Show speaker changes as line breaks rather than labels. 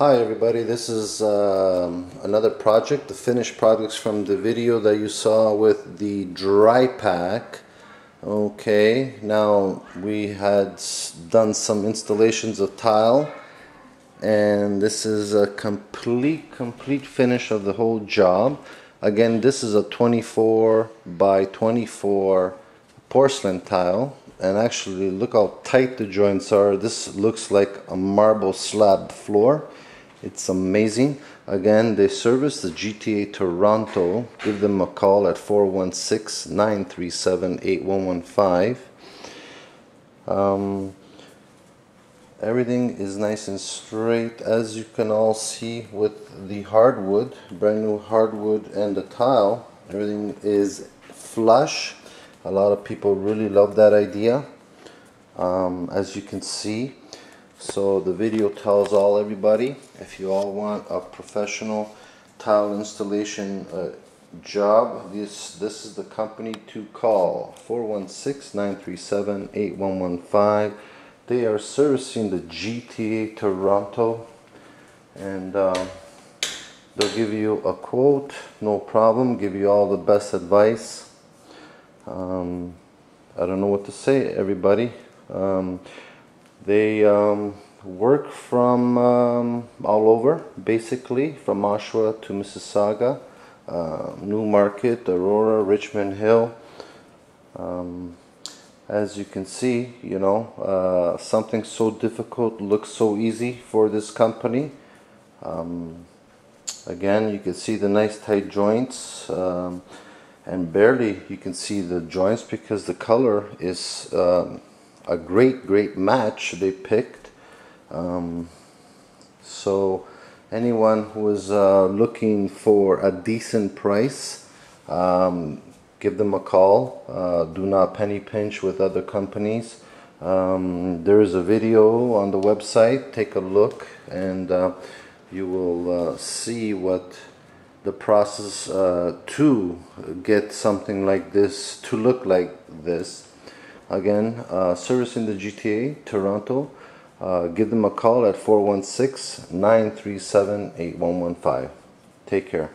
Hi everybody, this is um, another project, the finished products from the video that you saw with the dry pack. Okay, now we had done some installations of tile and this is a complete, complete finish of the whole job. Again, this is a 24 by 24 porcelain tile and actually look how tight the joints are. This looks like a marble slab floor. It's amazing. Again, they service the GTA Toronto. Give them a call at 416-937-8115. Um, everything is nice and straight as you can all see with the hardwood, brand new hardwood and the tile. Everything is flush. A lot of people really love that idea. Um, as you can see, so the video tells all everybody if you all want a professional tile installation uh, job this this is the company to call. 416-937-8115 they are servicing the GTA Toronto and uh, they'll give you a quote no problem give you all the best advice. Um, I don't know what to say everybody. Um, they um, work from um, all over, basically, from Oshawa to Mississauga, uh, Newmarket, Aurora, Richmond Hill. Um, as you can see, you know, uh, something so difficult looks so easy for this company. Um, again, you can see the nice tight joints um, and barely you can see the joints because the color is um, a great, great match they picked. Um, so anyone who is uh, looking for a decent price, um, give them a call. Uh, do not penny pinch with other companies. Um, there is a video on the website. Take a look and uh, you will uh, see what the process uh, to get something like this to look like this Again, uh, servicing the GTA, Toronto. Uh, give them a call at 416 937 8115. Take care.